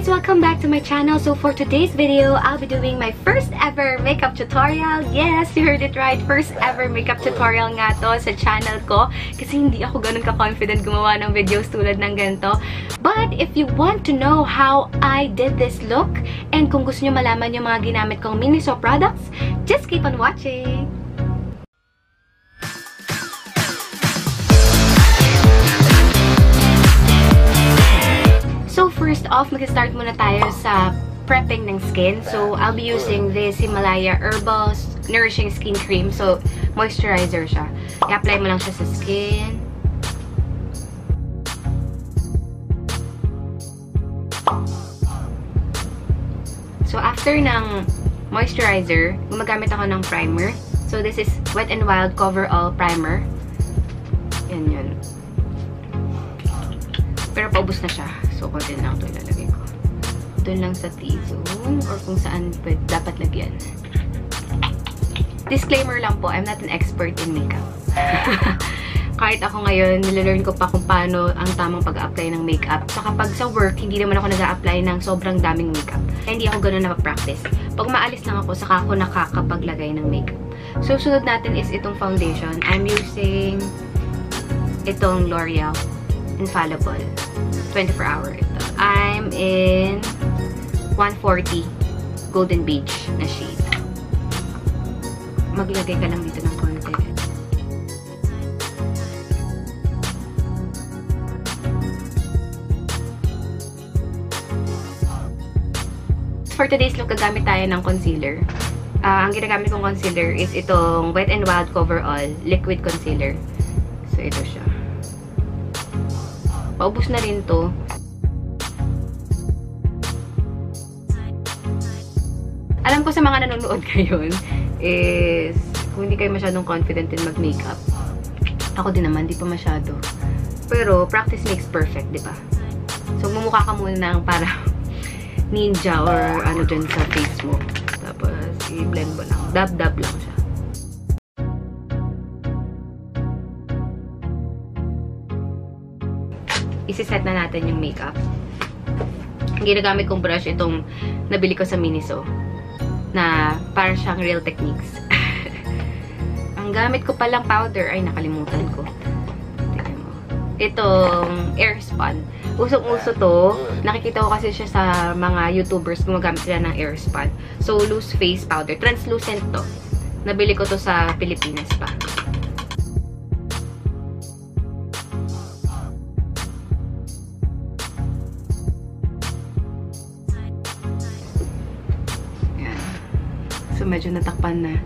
guys! Welcome back to my channel. So for today's video, I'll be doing my first ever makeup tutorial. Yes, you heard it right. First ever makeup tutorial nga to sa channel ko. Kasi hindi ako ganun ka-confident gumawa ng videos tulad ng ganito. But if you want to know how I did this look, and kung gusto nyo malaman yung mga ginamit kong Miniso products, just keep on watching! Off, mag-start muna tayo sa prepping ng skin. So I'll be using this Himalaya Herbal Nourishing Skin Cream. So moisturizer siya. I-apply mo lang siya sa skin. So after ng moisturizer, gumagamit ako ng primer. So this is Wet n Wild Cover All Primer. Yan yun. Pero paubos na siya. So, konti lang ito ilalagay ko. Doon lang sa T-zone or kung saan pwede, dapat lagyan. Disclaimer lang po, I'm not an expert in makeup. Kahit ako ngayon, nilalearn ko pa kung paano ang tamang pag-apply ng makeup. So, kapag sa work, hindi naman ako nag-a-apply ng sobrang daming makeup. Kaya hindi ako ganun na-practice. Pag maalis lang ako, saka ako nakakapaglagay ng makeup. So, sunod natin is itong foundation. I'm using itong L'Oreal Infallible. 24 hour ito. I'm in 140 Golden Beach na shade. Maglagay ka lang dito ng konti. For today's look, gagamit tayo ng concealer. Uh, ang ginagamit kong concealer is itong Wet n Wild Cover All Liquid Concealer. So, ito siya. Paubos na rin to. Alam ko sa mga nanonood ngayon is kung hindi kayo masyadong confident in mag-makeup. Ako din naman, di pa masyado. Pero practice makes perfect, di ba? So, mumukha ka muna ng para ninja or ano dyan sa face mo. Tapos, i-blend mo lang. Dab-dab lang siya. Isi-set na natin yung makeup. Ginagamit kong brush itong nabili ko sa Miniso na para siyang Real Techniques. Ang gamit ko palang powder, ay nakalimutan ko. Tignan mo. Itong Airspun. Usong-uso to. Nakikita ko kasi siya sa mga YouTubers gumagamit sila ng Airspun. So, loose face powder. Translucent to. Nabili ko to sa Pilipinas pa. Medyo natakpan na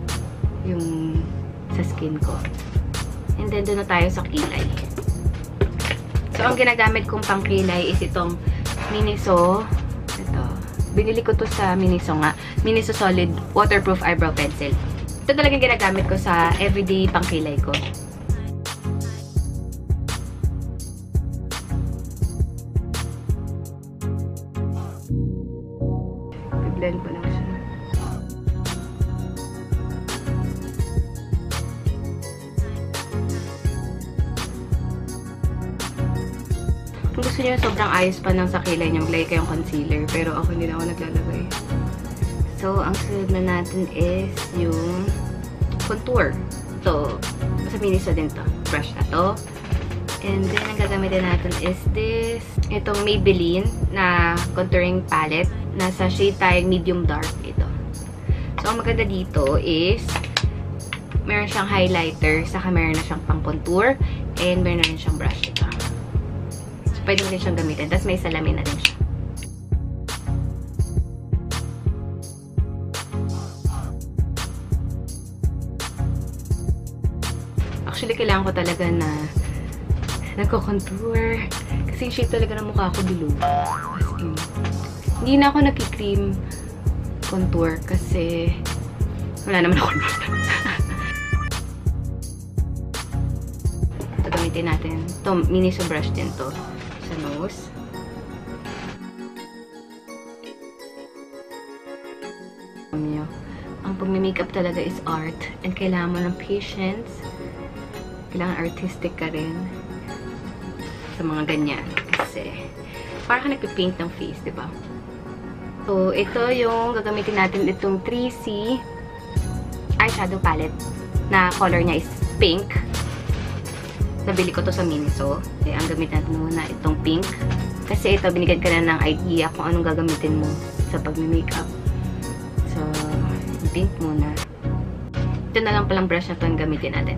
yung sa skin ko. And then, doon na tayo sa kilay. So, ang ginagamit kong pang kilay is itong Miniso. Ito. Binili ko to sa Miniso nga. Miniso Solid Waterproof Eyebrow Pencil. Ito talagang ginagamit ko sa everyday pang kilay ko. I-blend ko lang gusto niyo sobrang ayos pa ng sa kilay niyo, maglagay kayong concealer. Pero ako hindi na ako naglalagay. So, ang sunod na natin is yung contour. So, sa Miniso din to. Brush na to. And then, ang gagamitin natin is this. Itong Maybelline na contouring palette. Nasa shade tayong medium dark ito. So, ang maganda dito is meron siyang highlighter, saka meron na siyang pang contour, and meron na siyang brush ito pwede din siyang gamitin. Tapos may salamin na rin siya. Actually, kailangan ko talaga na nagko-contour. Kasi shape talaga ng mukha ko below. As in, hindi na ako nagki-cream contour kasi wala naman ako Ito gamitin natin. Ito, mini brush din to sa nose. Ang pag-makeup talaga is art and kailangan mo ng patience. Kailangan artistic ka rin sa mga ganyan. Kasi parang nagpipaint ng face, di ba? So, ito yung gagamitin natin itong 3C eyeshadow palette na color niya is pink. Nabili ko to sa Miniso. Okay, ang gamit natin muna itong pink. Kasi ito, binigyan ka na ng idea kung anong gagamitin mo sa pag-makeup. So, pink muna. Ito na lang palang brush na ito ang gamitin natin.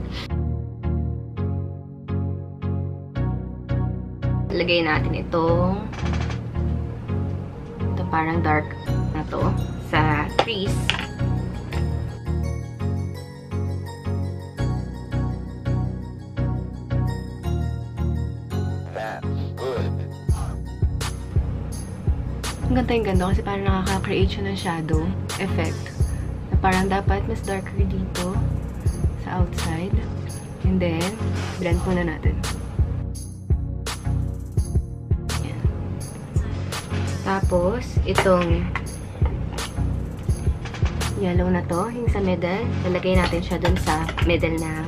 Lagay natin itong ito parang dark na to sa crease. Ang ganda yung ganda kasi parang nakaka-create siya ng shadow effect. Na parang dapat mas darker dito sa outside. And then, blend muna natin. Yan. Tapos, itong yellow na to, yung sa middle, lalagay natin siya dun sa middle ng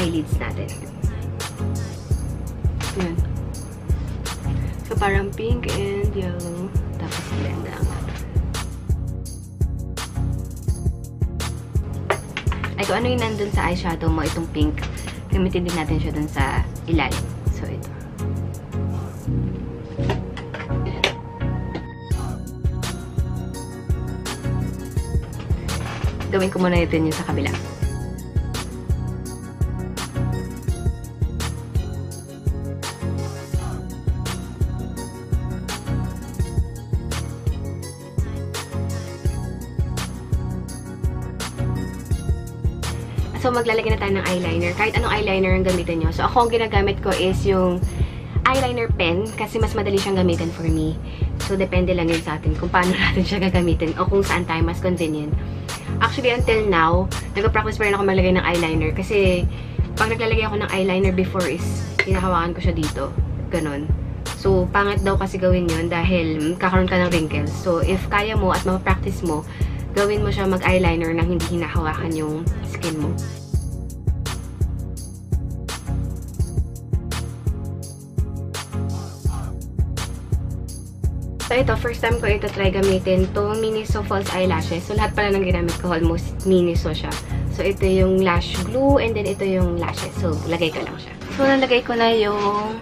eyelids natin. Parang pink and yellow. Tapos, blend lang. Ay, kung ano yung nandun sa eyeshadow mo, itong pink, gamitin din natin siya dun sa ilalim. So, ito. Gawin ko muna ito yung sa kabila. Maglalagay na tayo ng eyeliner. Kahit anong eyeliner ang gamitin nyo. So, ako ang ginagamit ko is yung eyeliner pen kasi mas madali siyang gamitin for me. So, depende lang yun sa atin kung paano natin siya gagamitin o kung saan tayo mas convenient. Actually, until now, nag-practice pa rin ako maglagay ng eyeliner kasi pag naglalagay ako ng eyeliner before is hinahawakan ko siya dito. Ganon. So, pangit daw kasi gawin yun dahil kakaroon ka ng wrinkles. So, if kaya mo at ma-practice mo, gawin mo siya mag-eyeliner nang hindi hinahawakan yung skin mo. So, ito, first time ko ito try gamitin itong Miniso False Eyelashes. So, lahat pala ng ginamit ko almost Miniso siya. So, ito yung lash glue and then ito yung lashes. So, lagay ko lang siya. So, nalagay ko na yung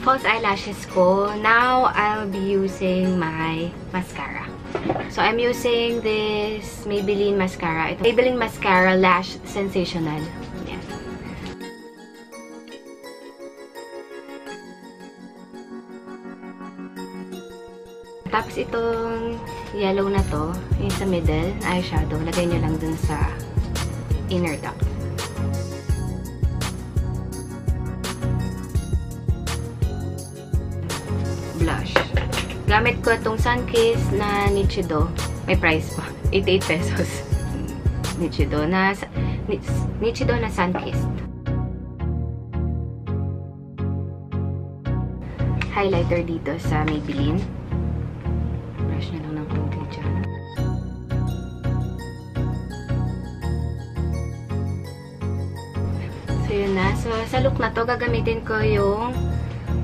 false eyelashes ko. Now, I'll be using my mascara. So, I'm using this Maybelline mascara. Ito, Maybelline Mascara Lash Sensational. Tapos, itong yellow na to, yung sa middle, eyeshadow, lagay nyo lang dun sa inner duct. Blush. Gamit ko itong Sunkiss na Nichido. May price pa. 88 pesos. Nichido na Nichido na Sunkiss. Highlighter dito sa Maybelline. Yun na. So, sa look na to, gagamitin ko yung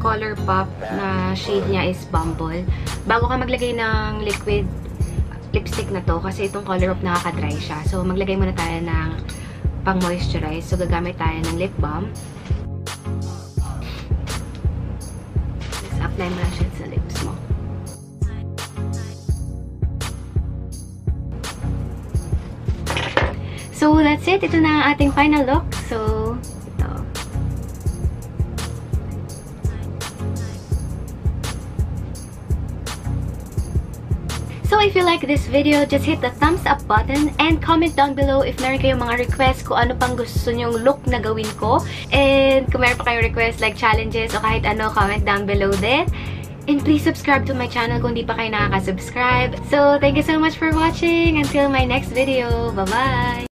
color pop na shade niya is Bumble. Bago ka maglagay ng liquid lipstick na to, kasi itong color pop nakaka-dry siya. So, maglagay muna tayo ng pang-moisturize. So, gagamit tayo ng lip balm. Let's apply mo lang siya sa lips mo. So, that's it. Ito na ang ating final look. So, So, if you like this video, just hit the thumbs up button and comment down below if meron kayong mga requests kung ano pang gusto nyong look na gawin ko. And kung meron pa kayong requests like challenges o kahit ano, comment down below din. And please subscribe to my channel kung di pa kayo nakaka-subscribe. So, thank you so much for watching. Until my next video. Bye-bye!